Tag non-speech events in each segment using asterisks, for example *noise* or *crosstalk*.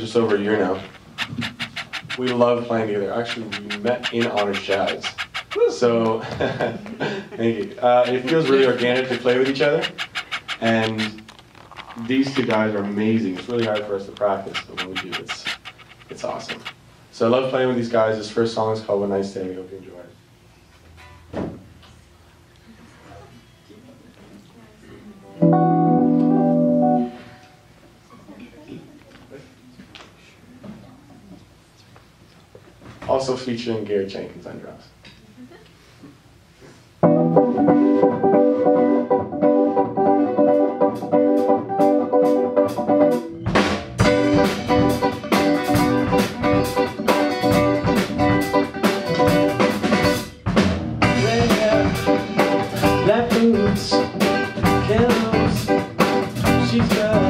just over a year now. We love playing together. Actually, we met in Honors Jazz. So, *laughs* thank you. Uh, it feels really organic to play with each other. And these two guys are amazing. It's really hard for us to practice, but when we do, it's, it's awesome. So I love playing with these guys. This first song is called One Night Stand. We hope you enjoy Also featuring Garett Jenkins on drums. Black boots, candles. She's got uh,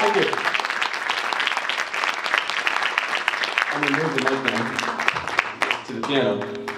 Thank you. I'm going to move the mic down to the piano.